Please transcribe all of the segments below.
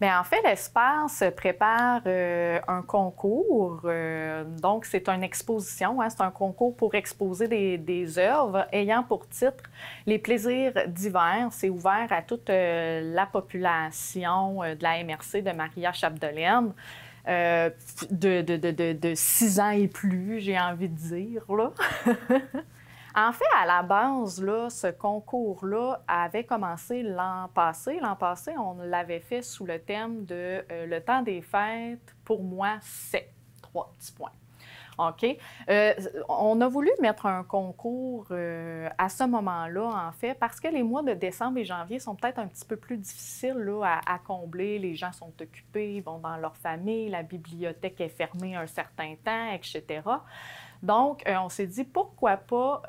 Bien, en fait, l'espace prépare euh, un concours. euh, donc, c'est une exposition. hein, c'est un concours pour exposer des, œuvres ayant pour titre Les plaisirs d'hiver. C'est ouvert à toute euh, la population de la MRC de Maria Chapdelaine. de, de, 6 ans et plus, j'ai envie de dire. Là. En fait, à la base, là, ce concours-là avait commencé l'an passé. L'an passé, on l'avait fait sous le thème de euh, Le temps des fêtes, pour moi, c'est trois petits points. OK? Euh, on a voulu mettre un concours euh, à ce moment-là, en fait, parce que les mois de décembre et janvier sont peut-être un petit peu plus difficiles à, combler. Les gens sont occupés, ils vont dans leur famille, la bibliothèque est fermée un certain temps, etc. Donc, euh, on s'est dit, pourquoi pas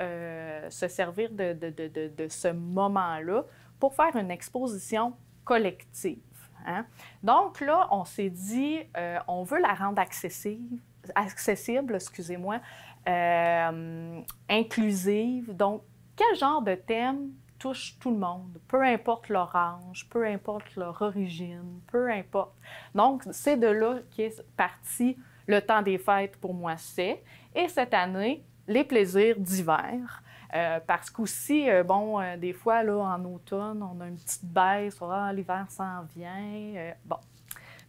se servir de, ce moment-là pour faire une exposition collective. hein? Donc là, on s'est dit, on veut la rendre accessible, accessible excusez-moi, euh, inclusive. Donc, quel genre de thème touche tout le monde, peu importe leur âge, peu importe leur origine, peu importe. Donc, c'est de là qu'est parti le temps des fêtes pour moi, c'est. Et cette année, les plaisirs d'hiver. Euh, parce qu'aussi, euh, bon, euh, des fois, là, en automne, on a une petite baisse, ah, l'hiver s'en vient. euh, bon.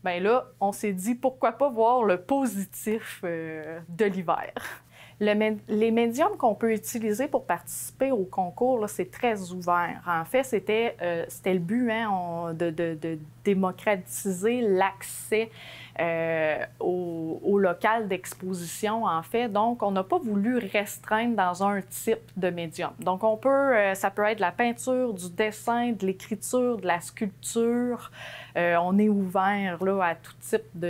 Bien là, on s'est dit, pourquoi pas voir le positif euh, de l'hiver. Les médiums qu'on peut utiliser pour participer au concours, c'est très ouvert. En fait, c'était euh, le but hein, de, démocratiser l'accès euh, au, local d'exposition, en fait. Donc, on n'a pas voulu restreindre dans un type de médium. Donc, on peut, euh, ça peut être la peinture, du dessin, de l'écriture, de la sculpture. Euh, on est ouvert là, à tout type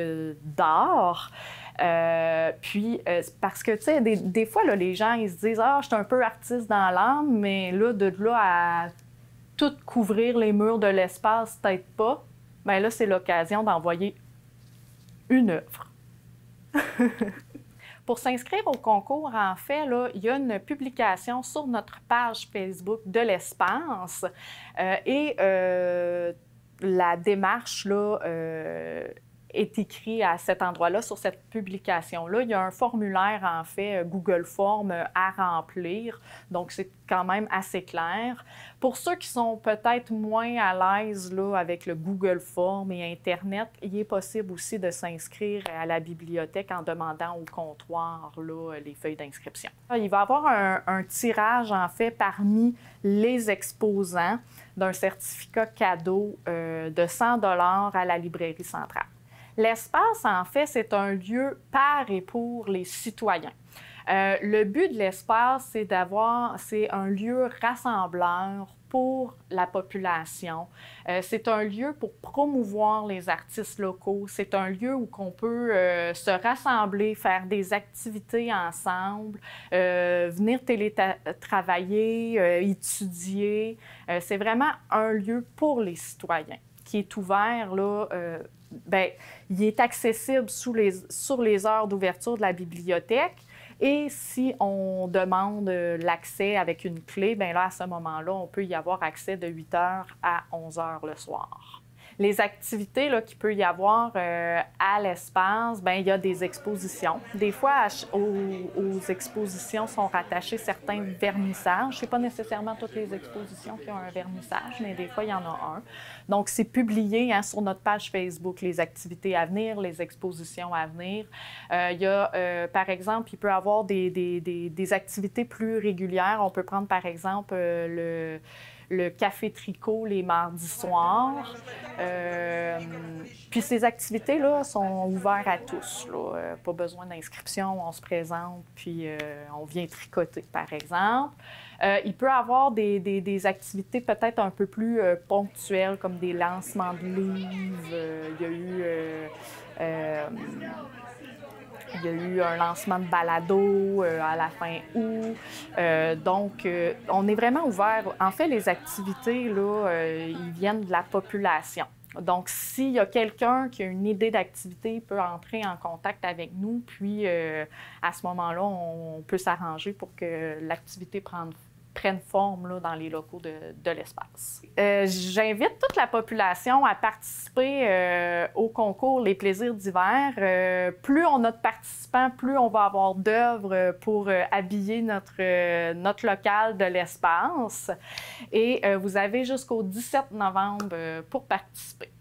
d'art. Euh, puis, euh, parce que, tu sais, des, fois, là, les gens, ils se disent Ah, je suis un peu artiste dans l'âme, mais là, de là à tout couvrir les murs de l'espace, peut-être pas. Bien là, c'est l'occasion d'envoyer une œuvre. Pour s'inscrire au concours, en fait, là, il y a une publication sur notre page Facebook de l'espace euh, et la démarche là, est écrite à cet endroit-là, sur cette publication-là. Il y a un formulaire, en fait, euh, Google Form euh, à remplir, donc c'est quand même assez clair. Pour ceux qui sont peut-être moins à l'aise avec le Google Form et Internet, il est possible aussi de s'inscrire à la bibliothèque en demandant au comptoir là, les feuilles d'inscription. Il va y avoir un, tirage, en fait, parmi les exposants d'un certificat cadeau euh, de 100 à la librairie centrale. L'espace, en fait, c'est un lieu par et pour les citoyens. Euh, le but de l'espace, c'est d'avoir, c'est un lieu rassembleur pour la population. Euh, c'est un lieu pour promouvoir les artistes locaux. C'est un lieu où on peut euh, se rassembler, faire des activités ensemble, venir télétravailler, étudier. C'est vraiment un lieu pour les citoyens qui est ouvert là. Ben, il est accessible sur les heures d'ouverture de la bibliothèque. Et si on demande euh, l'accès avec une clé, bien là, à ce moment-là, on peut y avoir accès de 8 h à 11 h le soir. Les activités qu'il peut y avoir euh, à l'espace, bien, il y a des expositions. Des fois, aux, aux expositions sont rattachés certains vernissages. Ce n'est pas nécessairement toutes les expositions qui ont un vernissage, mais des fois, il y en a un. Donc, c'est publié hein, sur notre page Facebook, les activités à venir, les expositions à venir. Euh, il y a, euh, par exemple, il peut y avoir des, des- des- des activités plus régulières. On peut prendre, par exemple, euh, le le café tricot les mardis soirs. Euh, puis ces activités-là sont ouvertes à tous. Euh, pas besoin d'inscription, on se présente, puis euh, on vient tricoter, par exemple. Il peut avoir des, des- activités peut-être un peu plus ponctuelles, comme des lancements de livres. Il y a eu... il y a eu un lancement de balado euh, à la fin août. Euh, donc, euh, on est vraiment ouvert. En fait, les activités, là, ils viennent de la population. Donc, s'il y a quelqu'un qui a une idée d'activité, peut entrer en contact avec nous. Puis, à ce moment-là, on peut s'arranger pour que l'activité prenne, prennent forme dans les locaux de, l'espace. Euh, J'invite toute la population à participer euh, au concours Les plaisirs d'hiver. Euh, plus on a de participants, plus on va avoir d'œuvres pour habiller notre, notre local de l'espace. Et vous avez jusqu'au 17 novembre pour participer.